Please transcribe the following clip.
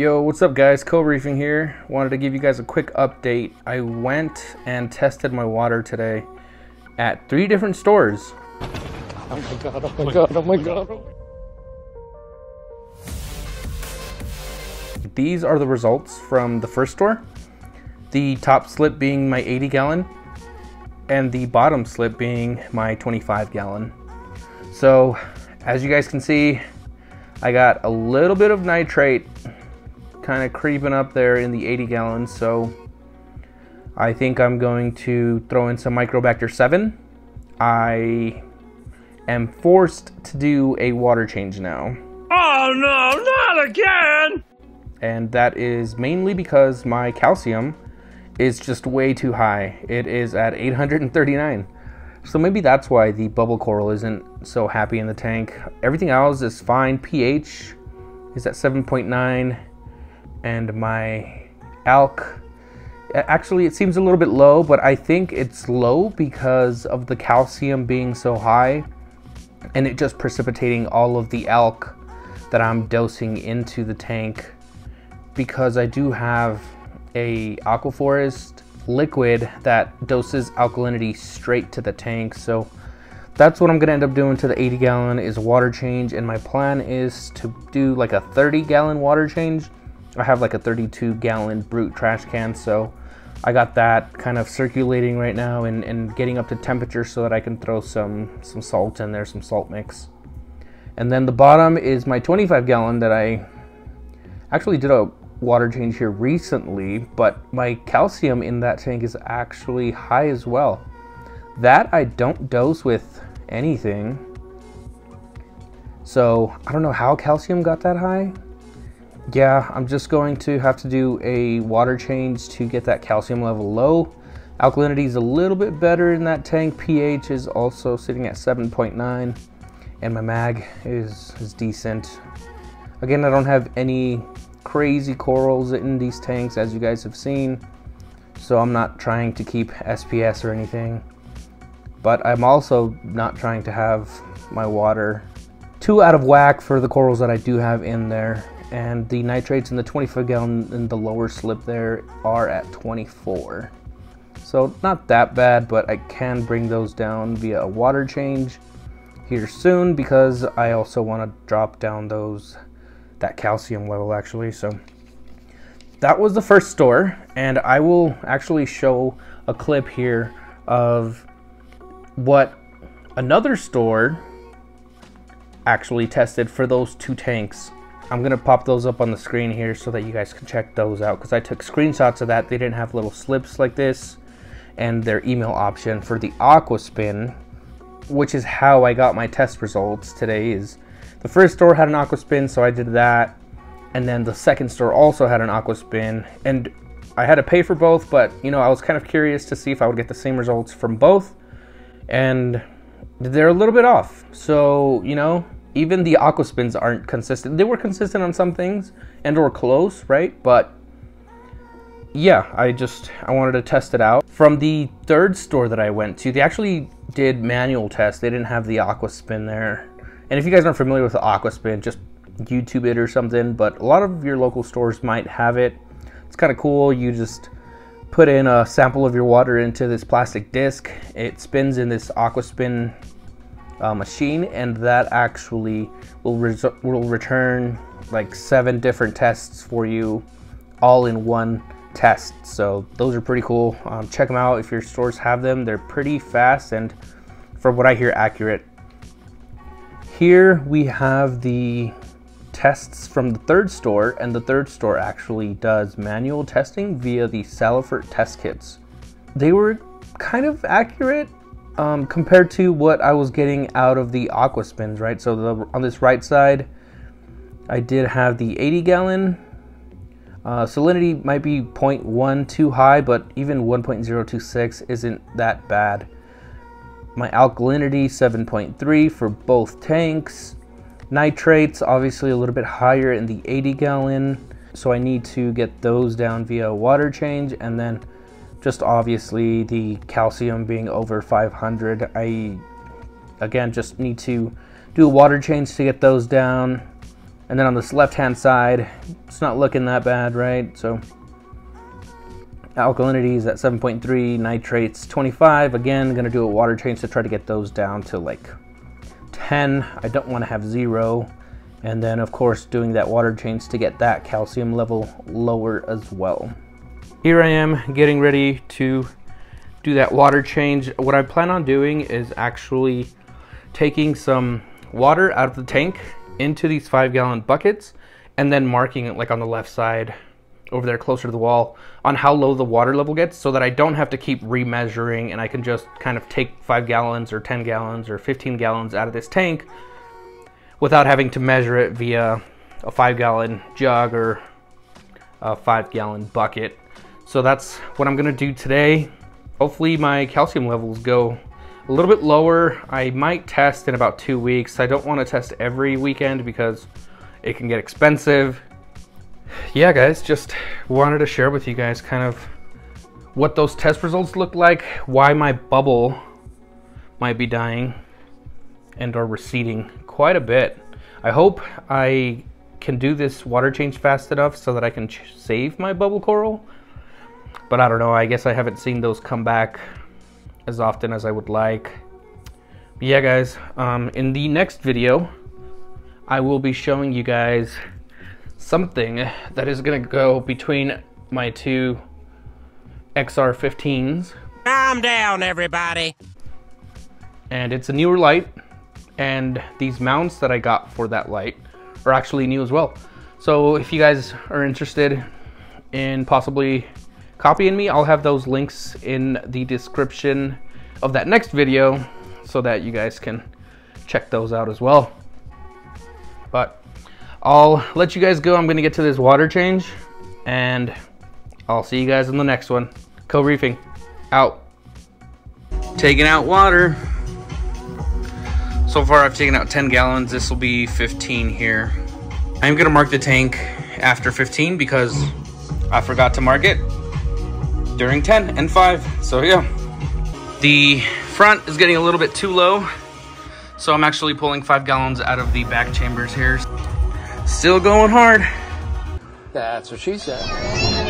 Yo, what's up guys? Co-Reefing here. Wanted to give you guys a quick update. I went and tested my water today at three different stores. Oh my god, oh my god, oh my god. These are the results from the first store. The top slip being my 80 gallon and the bottom slip being my 25 gallon. So as you guys can see, I got a little bit of nitrate kind of creeping up there in the 80 gallons. So I think I'm going to throw in some Microbacter 7. I am forced to do a water change now. Oh no, not again! And that is mainly because my calcium is just way too high. It is at 839. So maybe that's why the bubble coral isn't so happy in the tank. Everything else is fine. pH is at 7.9 and my alk actually it seems a little bit low but I think it's low because of the calcium being so high and it just precipitating all of the alk that I'm dosing into the tank because I do have a aquaforest liquid that doses alkalinity straight to the tank. So that's what I'm gonna end up doing to the 80 gallon is water change. And my plan is to do like a 30 gallon water change I have like a 32 gallon brute trash can, so I got that kind of circulating right now and, and getting up to temperature so that I can throw some, some salt in there, some salt mix. And then the bottom is my 25 gallon that I actually did a water change here recently, but my calcium in that tank is actually high as well. That I don't dose with anything. So I don't know how calcium got that high yeah, I'm just going to have to do a water change to get that calcium level low. Alkalinity is a little bit better in that tank. pH is also sitting at 7.9 and my mag is, is decent. Again, I don't have any crazy corals in these tanks as you guys have seen. So I'm not trying to keep SPS or anything. But I'm also not trying to have my water too out of whack for the corals that I do have in there and the nitrates in the 25 gallon in the lower slip there are at 24. So not that bad, but I can bring those down via a water change here soon because I also want to drop down those that calcium level actually. So that was the first store and I will actually show a clip here of what another store actually tested for those two tanks I'm gonna pop those up on the screen here so that you guys can check those out because I took screenshots of that. They didn't have little slips like this and their email option for the aqua spin, which is how I got my test results today is the first store had an aqua spin, so I did that. And then the second store also had an aqua spin and I had to pay for both, but you know, I was kind of curious to see if I would get the same results from both. And they're a little bit off. So, you know, even the aqua spins aren't consistent. They were consistent on some things and or close, right? But yeah, I just I wanted to test it out. From the third store that I went to, they actually did manual tests. They didn't have the aqua spin there. And if you guys aren't familiar with the aqua spin, just YouTube it or something. But a lot of your local stores might have it. It's kind of cool. You just put in a sample of your water into this plastic disc. It spins in this aqua spin uh, machine and that actually will, will return like seven different tests for you all in one test. So those are pretty cool. Um, check them out if your stores have them. They're pretty fast and from what I hear accurate. Here we have the tests from the third store and the third store actually does manual testing via the Salifert test kits. They were kind of accurate um, compared to what I was getting out of the aqua spins, right? So the, on this right side, I did have the 80 gallon. Uh, salinity might be 0.1 too high, but even 1.026 isn't that bad. My alkalinity 7.3 for both tanks. Nitrates obviously a little bit higher in the 80 gallon, so I need to get those down via water change and then just obviously the calcium being over 500 I again just need to do a water change to get those down And then on this left-hand side, it's not looking that bad, right? So alkalinity is at 7.3, nitrates 25. Again, gonna do a water change to try to get those down to like 10. I don't wanna have zero. And then of course doing that water change to get that calcium level lower as well. Here I am getting ready to do that water change. What I plan on doing is actually taking some water out of the tank into these five gallon buckets and then marking it like on the left side over there closer to the wall on how low the water level gets so that I don't have to keep remeasuring and I can just kind of take five gallons or 10 gallons or 15 gallons out of this tank without having to measure it via a five gallon jug or a five gallon bucket. So that's what I'm gonna do today. Hopefully my calcium levels go a little bit lower. I might test in about two weeks. I don't wanna test every weekend because it can get expensive. Yeah guys, just wanted to share with you guys kind of what those test results look like, why my bubble might be dying and or receding quite a bit. I hope I can do this water change fast enough so that I can save my bubble coral. But I don't know, I guess I haven't seen those come back as often as I would like. But yeah guys, um, in the next video, I will be showing you guys something that is gonna go between my two XR15s. Calm down, everybody. And it's a newer light and these mounts that I got for that light are actually new as well. So if you guys are interested in possibly copying me, I'll have those links in the description of that next video so that you guys can check those out as well. But I'll let you guys go. I'm gonna get to this water change and I'll see you guys in the next one. Co-reefing, out. Taking out water. So far I've taken out 10 gallons. This will be 15 here. I'm gonna mark the tank after 15 because I forgot to mark it during 10 and 5. So yeah. The front is getting a little bit too low. So I'm actually pulling five gallons out of the back chambers here. Still going hard. That's what she said.